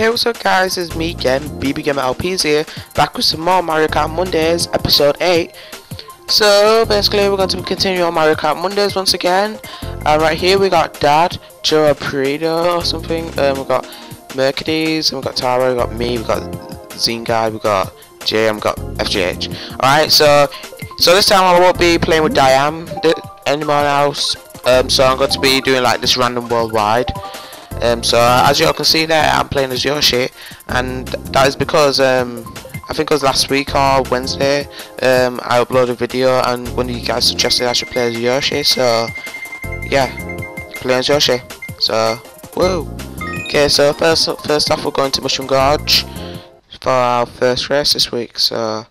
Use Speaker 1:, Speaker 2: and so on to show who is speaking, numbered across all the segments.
Speaker 1: Hey what's up guys, it's me again, BB Gamer LPs here, back with some more Mario Kart Mondays, episode 8. So basically we're going to continue on Mario Kart Mondays once again. Uh, right here we got Dad, Joe Perito or something, um, we got Mercedes, and we got Tara, we got me, we got Zine Guy, we got JM, we got FGH. Alright, so so this time I won't be playing with Dyam anymore else, um, so I'm going to be doing like this random worldwide. Um, so as you all can see there, I'm playing as Yoshi, and that is because um, I think it was last week or Wednesday, um, I uploaded a video, and one of you guys suggested I should play as Yoshi. So yeah, play as Yoshi. So whoa. Okay, so first first off, we're going to Mushroom Gorge for our first race this week. So.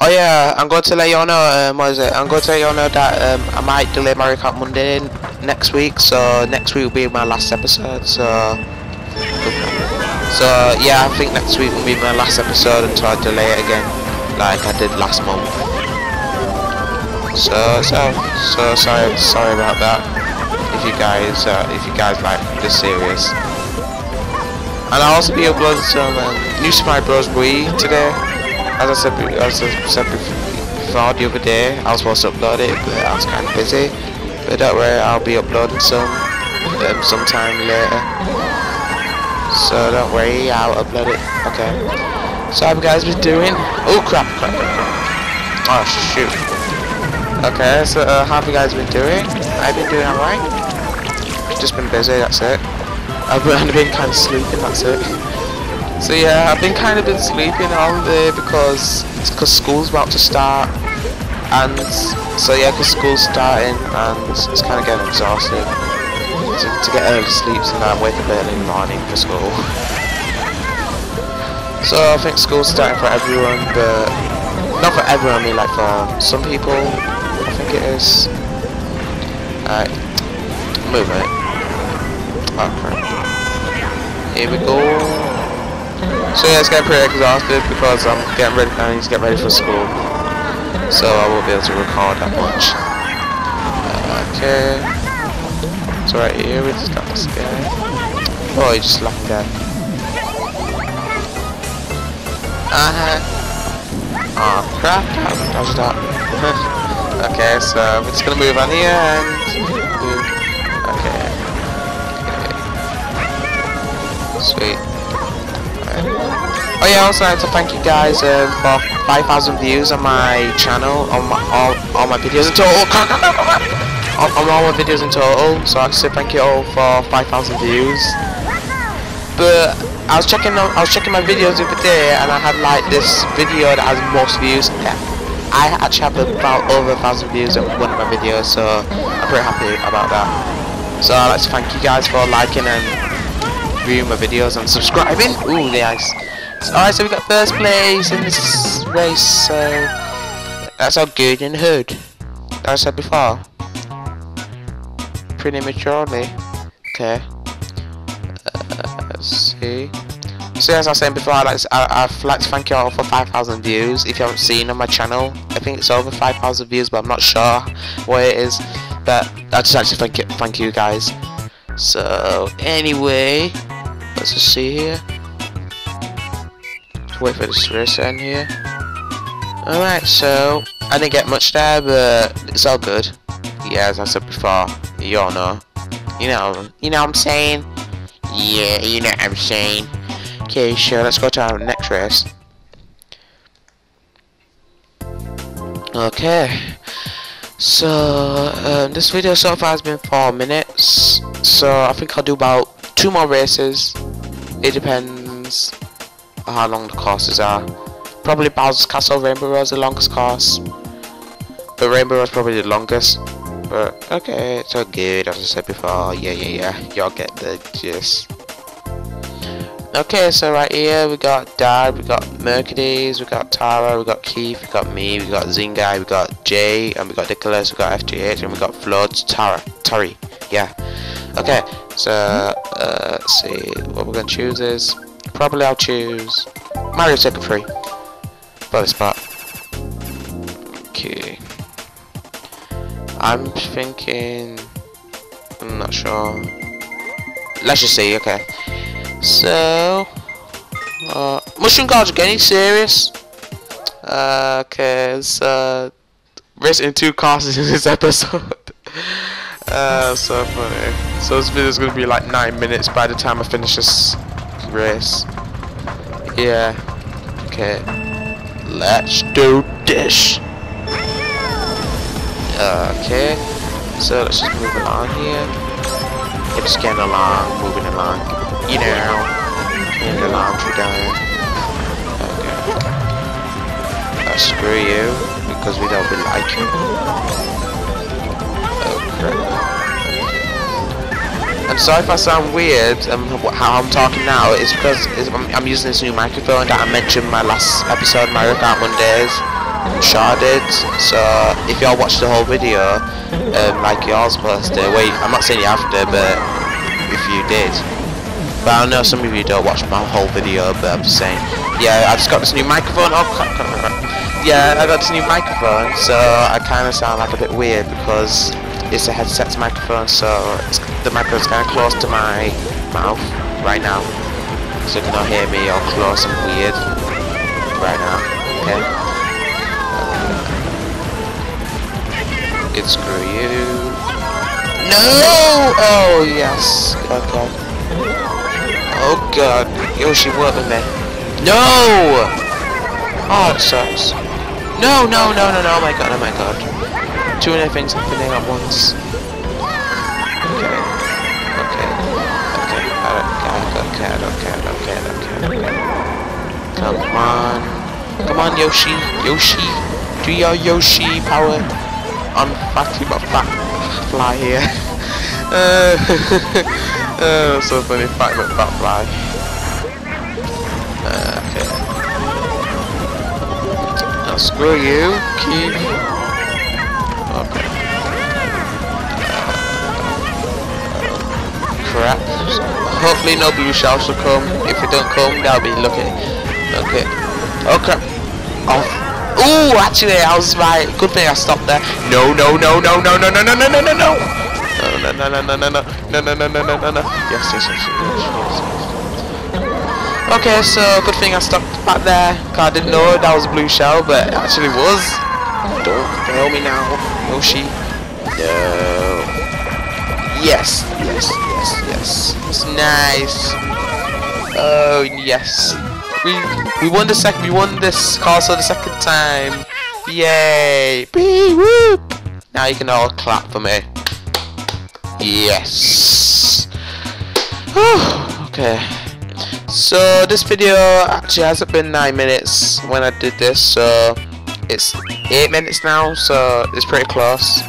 Speaker 1: Oh yeah, I'm going to let you all know, um, what is it, I'm going to let you all know that um, I might delay Mario Kart Monday next week, so next week will be my last episode, so... So yeah, I think next week will be my last episode until I delay it again, like I did last month. So, so, so sorry, sorry about that, if you guys, uh, if you guys like this series. And I'll also be uploading some um, New Super Bros. Wii today as I said, as I said before the other day, I was supposed to upload it, but I was kind of busy. Don't worry, I'll be uploading some um, sometime later. So don't worry, I'll upload it. Okay. So how have you guys been doing? Oh crap, crap, crap, crap. Oh shoot. Okay, so uh, how have you guys been doing? I've been doing alright. Just been busy, that's it. I've been kind of sleeping, that's it. So yeah, I've been kind of been sleeping all day because because school's about to start, and so yeah, because school's starting and it's kind of getting exhausted to, to get early sleeps and I'm waking up early in the morning for school. So I think school's starting for everyone, but not for everyone. I mean, like for some people, I think it is. Alright, move it. Oh. Here we go. So yeah, it's getting pretty exhausted because I'm getting ready. I need to get ready for school, so I won't be able to record that much. Uh, okay. So right here we just got this guy. Oh, he just left there. Uh huh. Oh crap! I dodged that. okay, so we're just gonna move on here and. Okay. okay. Sweet. Oh yeah, also I have to thank you guys um, for 5,000 views on my channel, on my, all, all my videos in total, on, on all my videos in total, so I have to say thank you all for 5,000 views. But I was checking on, I was checking my videos the other day, and I had like this video that has most views. Yeah, I actually have about over a thousand views on one of my videos, so I'm pretty happy about that. So I'd like to thank you guys for liking and viewing my videos and subscribing. Ooh, nice. Alright, so we got first place in this race, so that's how good in hood. Like I said before. Pretty maturely. Okay. Uh, let's see. So as I was saying before, I'd like, to, I, I'd like to thank you all for 5,000 views. If you haven't seen on my channel, I think it's over 5,000 views, but I'm not sure what it is. But I just actually thank you, thank you guys. So anyway, let's just see here wait for this race end here. Alright, so I didn't get much there, but it's all good. Yeah, as I said before, you all know. You know, you know what I'm saying? Yeah, you know what I'm saying. Okay, sure, let's go to our next race. Okay. So, um, this video so far has been 4 minutes. So, I think I'll do about 2 more races. It depends how long the courses are. Probably Bowser's Castle Rainbow is the longest course. But Rainbow is probably the longest. But okay, it's all good as I said before. Yeah, yeah, yeah. Y'all get the gist. Okay, so right here we got Dad, we got Mercedes, we got Tara, we got Keith, we got me, we got Zingai, we got Jay, and we got Nicholas, we got FGH, and we got Floods, Tara, Tari, yeah. Okay, so uh, let's see, what we're gonna choose is Probably I'll choose Mario Circuit 3 for this part. Okay. I'm thinking... I'm not sure. Let's just see, okay. So, uh, mushroom guards are getting serious. Uh, okay, so racing two cars in this episode. uh, so funny. So this video is gonna be like nine minutes by the time I finish this race. Yeah. Okay. Let's do this. Okay. So let's just move along here. It's getting along, moving along. You know, in the laundry done. Okay. Uh, screw you, because we don't like you. I'm sorry if I sound weird um, how I'm talking now. It's because it's, I'm, using this new microphone that I mentioned my last episode, Mario Kart Mondays. Shaw did. So if y'all watched the whole video, um, like y'all supposed to, wait, I'm not saying you have to, but if you did. But I know some of you don't watch my whole video, but I'm just saying. Yeah, I just got this new microphone. Oh. Yeah, I got this new microphone, so I kind of sound like a bit weird because it's a headset microphone, so the microphone's kind of close to my mouth right now. So you cannot hear me all close and weird right now, okay? It's screw you. No! Oh, yes. God. Oh, God. Yoshi, work with me. No! Oh, it sucks. No, no, no, no, no, oh my god, oh my god. Too many things happening at once. cat, oh cat, oh cat, oh cat. Come on. Come on, Yoshi. Yoshi. Do your Yoshi power. I'm fucking my fat fly here. uh, uh, so funny, fat but fat fly. Uh, okay. Now screw you, keep. Okay. Uh, crap. Hopefully no blue shells will come. If it don't come, that'll be lucky. Okay. Oh crap. Oh. Ooh, actually, I was right. Good thing I stopped there. No, no, no, no, no, no, no, no, no, no, no, no. No, no, no, no, no, no, no, no, no, no, no, no, no. Yes, yes, yes, yes, yes. Okay, so good thing I stopped back there. I didn't know that was blue shell, but it actually was. Don't fail me now, Yoshi. No. Yes, yes, yes, yes. It's nice. Oh yes. We we won the second. We won this castle the second time. Yay! Bee whoop! Now you can all clap for me. Yes. okay. So this video actually hasn't been nine minutes when I did this, so it's 8 minutes now, so it's pretty close.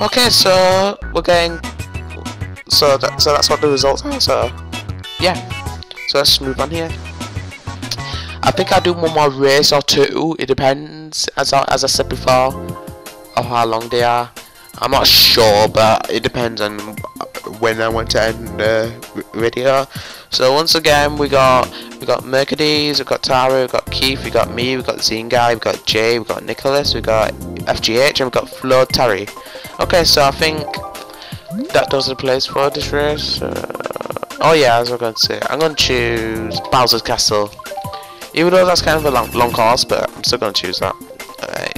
Speaker 1: Okay, so we're getting... So, that, so that's what the results are, so... Yeah. So let's move on here. I think I'll do one more race or two, it depends, as I, as I said before, of how long they are. I'm not sure, but it depends on when I want to end the video. So once again, we got we got Mercedes, we got Tara, we got Keith, we got me, we got Zine Guy, we got Jay, we got Nicholas, we got FGH, and we got Flo Terry. Okay, so I think that does the place for this race. Uh, oh yeah, as I was going to say, I'm going to choose Bowser's Castle. Even though that's kind of a long, long course, but I'm still going to choose that. Alright.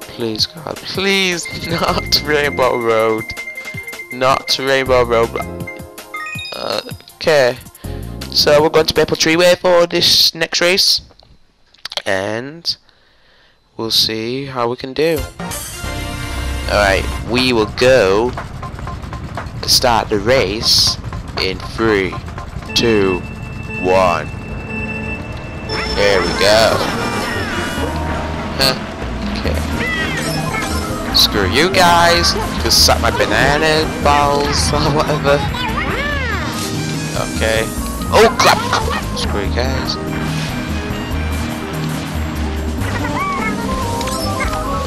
Speaker 1: Please, God, please, not Rainbow Road. Not Rainbow Road. Uh, okay. So we're going to Maple Treeway for this next race. And we'll see how we can do. Alright, we will go start the race in three, two, one. There we go. Okay. Screw you guys. Just suck my banana balls or whatever. Okay. Oh crap! Screw you guys.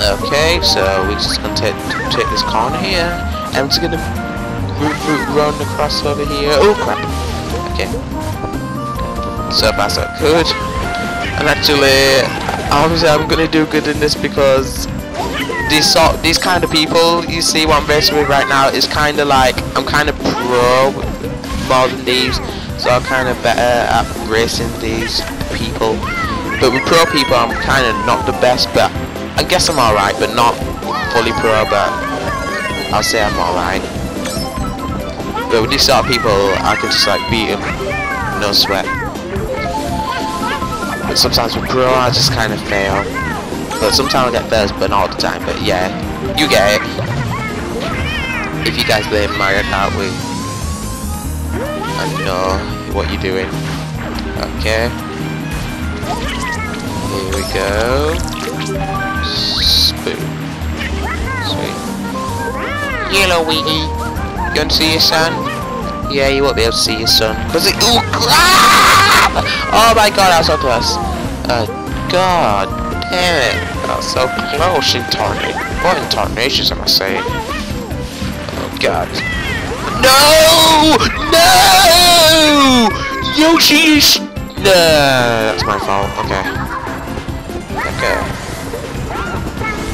Speaker 1: Okay, so we're just gonna take take this corner here, and we're just gonna root, root, run across over here. Oh crap! Okay. So far so good. And actually, obviously I'm gonna do good in this because these sort, these kind of people you see what I'm racing with right now is kind of like I'm kind of pro more than these, so I'm kind of better at racing these people. But with pro people, I'm kind of not the best, but I guess I'm alright, but not fully pro, but I'll say I'm alright. But with these sort of people, I can just like beat them, no sweat. But sometimes with pro, I just kind of fail. But sometimes I get first, but not all the time. But yeah, you get it. If you guys play Mario Kart with, I know what you're doing. Okay. Here we go. Spoon. Sweet. Yellow Wiggy. You want to see your son? Yeah, you won't be able to see your son. Cause it. Ooh, crap! Oh my god, that was so close. Uh, god damn it. That was so close in tornado. What in tarnations am I saying? Oh god. No! No! Yoshi is. Nah, that's my fault. Okay. Okay.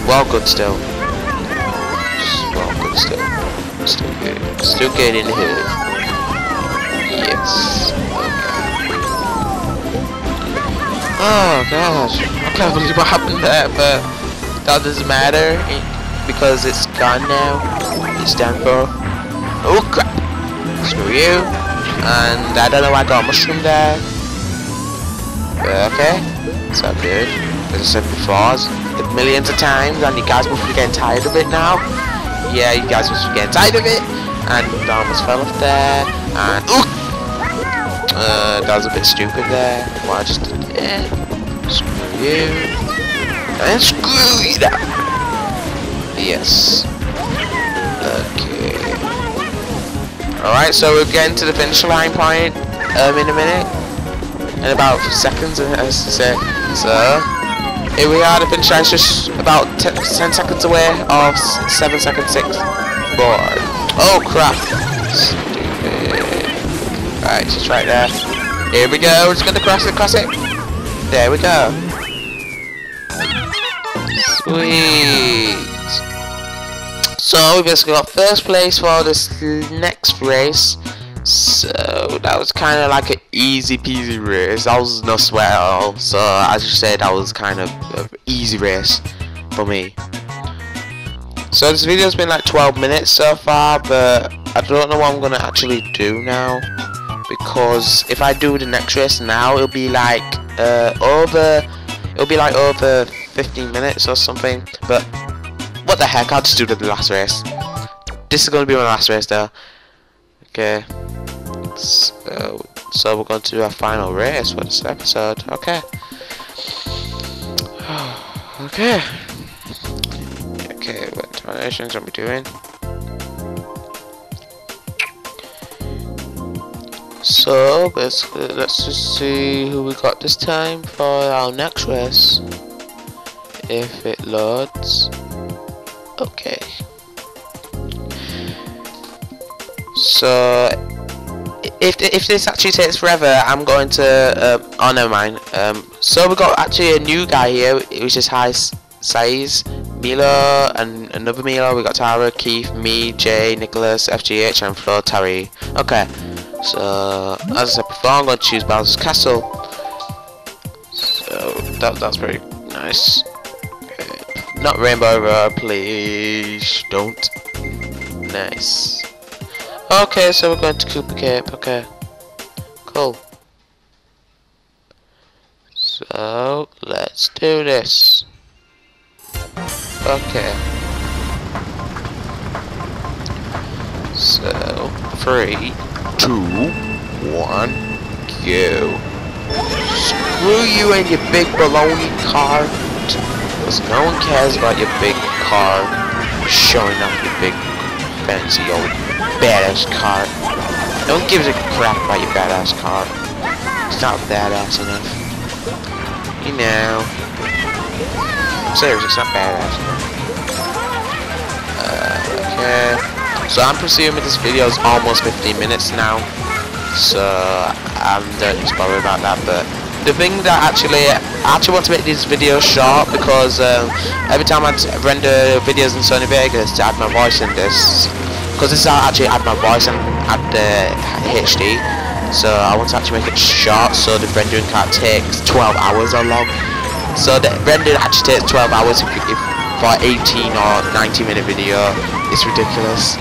Speaker 1: Well, good still. Well, good still. Still good. Still good in. Yes. Oh gosh. I can't believe what happened there, but that doesn't matter because it's gone now. It's done for. Oh crap! Screw you. And I don't know why I got a mushroom there. But okay. It's all good. As I said before, millions of times and you guys must be getting tired of it now. Yeah, you guys must getting tired of it. And I almost fell off there. And! Uh, that was a bit stupid there. What I just did there. Screw you. And screw you now. Yes. Okay. Alright, so we're getting to the finish line point um, in a minute. In about seconds, as I say. So, here we are, the finish line is just about 10, 10 seconds away of 7 seconds 6. 4. Oh crap. Stupid. Right, just right there. Here we go, we're just gonna cross it, cross it. There we go. Sweet. So we basically got first place for this next race. So that was kind of like an easy peasy race. That was no sweat at all. So as you said, that was kind of an easy race for me. So this video's been like 12 minutes so far, but I don't know what I'm gonna actually do now because if I do the next race now, it'll be like uh, over, it'll be like over 15 minutes or something. But what the heck? I'll just do the last race. This is gonna be my last race though. Okay. So, so we're going to do our final race for this episode. Okay. okay. Okay, what terminations are we doing? So basically, let's just see who we got this time for our next race. If it loads. Okay. So if if this actually takes forever, I'm going to. Uh, oh, never mind. Um, so we got actually a new guy here, which is high size. Milo and another Milo. We got Tara, Keith, me, Jay, Nicholas, FGH, and Flo Terry. Okay. So as I said before, I'm going to choose Bowser's Castle. So that that's very nice. Not Rainbow Road, please. Don't. Nice. Okay, so we're going to Koopa Cape. Okay. Cool. So, let's do this. Okay. So, three, two, one, go. Screw you and your big baloney car. Because no one cares about your big car showing off your big fancy old badass car. No one gives a crap about your badass car. It's not badass enough. You know. Seriously, it's not badass enough. Uh, okay. So I'm presuming this video is almost 15 minutes now. So I'm don't just bother about that, but the thing that actually I actually want to make these videos short because um, every time I render videos in Sony Vegas to add my voice in this because this is how I actually add my voice and add the HD. So I want to actually make it short so the rendering can't take 12 hours or long. So the rendering actually takes 12 hours if, if for 18 or 90 minute video. It's ridiculous.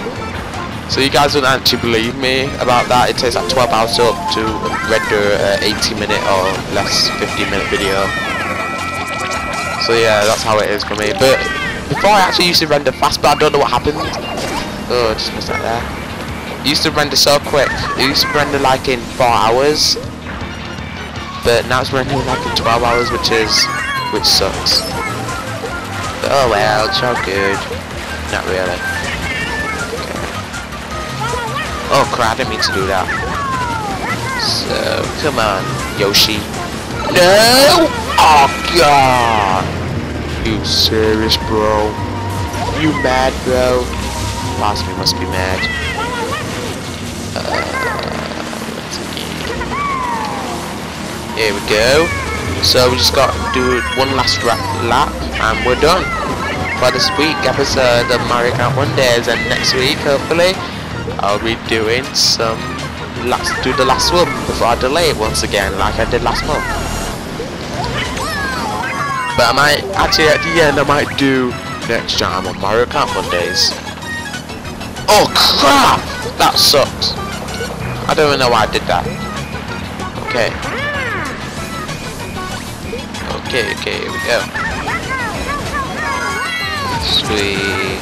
Speaker 1: So you guys don't actually believe me about that. It takes like 12 hours to, to render a 80 minute or less 50 minute video. So yeah, that's how it is for me. But before I actually used to render fast, but I don't know what happened. Oh, just missed that there. It used to render so quick. It used to render like in 4 hours. But now it's rendering like in 12 hours, which is, which sucks. But oh well, it's all good. Not really. Oh crap, I didn't mean to do that. So, come on, Yoshi. No! Oh god! You serious, bro? You mad, bro? Me must be mad. Uh, Here we go. So we just got to do one last rap lap and we're done for this week episode of Mario Kart Mondays and next week hopefully I'll be doing some last do the last one before I delay it once again like I did last month. But I might actually at the end I might do next time on Mario Kart Mondays. Oh crap! That sucks. I don't even know why I did that. Okay. Okay, okay, here we go. Sweet.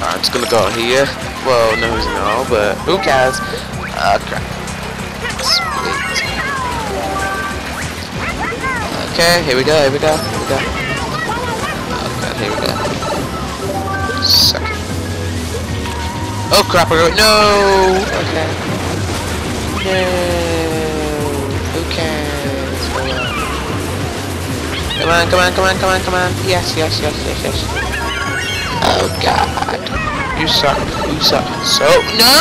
Speaker 1: I'm just gonna go here. Well, no, no, but who cares? Uh, crap. Sweet. Okay, here we go, here we go, here we go. Oh crap, we're going. No! Okay. No! Who cares? Come on, come on, come on, come on, come on. Yes, yes, yes, yes, yes. Oh god. You suck. You suck. So no!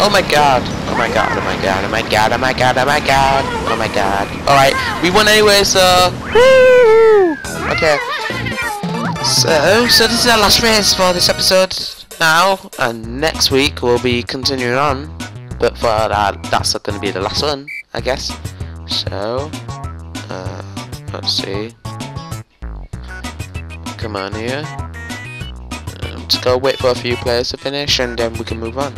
Speaker 1: Oh my god. Oh my god. Oh my god. Oh my god. Oh my god. Oh my god. Oh my god. Alright. We won anyway, so Woo! Okay. So so this is our last race for this episode now. And next week we'll be continuing on. But for that that's not gonna be the last one, I guess. So uh let's see. Come on here. Just go wait for a few players to finish and then we can move on.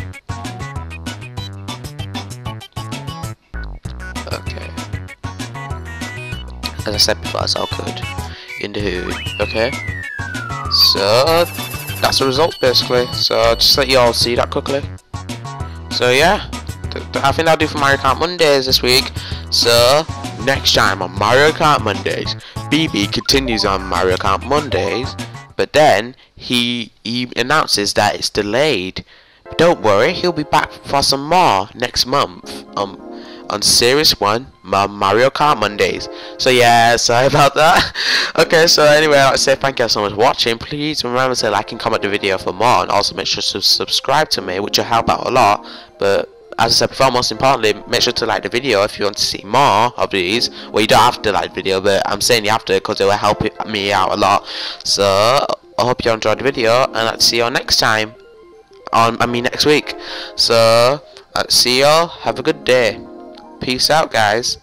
Speaker 1: Okay. As I said before, it's all good. In the hood. Okay. So, that's the result basically. So, just let you all see that quickly. So, yeah. I think I'll do for Mario Kart Mondays this week. So, next time on Mario Kart Mondays, BB continues on Mario Kart Mondays but then he he announces that it's delayed. Don't worry, he'll be back for some more next month. On Series 1 Mario Kart Mondays. So yeah, sorry about that. okay, so anyway, I'd say thank you so much for watching. Please remember to like and comment the video for more and also make sure to subscribe to me, which will help out a lot. But as I said before, most importantly, make sure to like the video if you want to see more of these. Well, you don't have to like the video, but I'm saying you have to because it will help me out a lot. So, I hope you enjoyed the video, and I'll see you next time. On, I mean, next week. So, see y'all. Have a good day. Peace out, guys.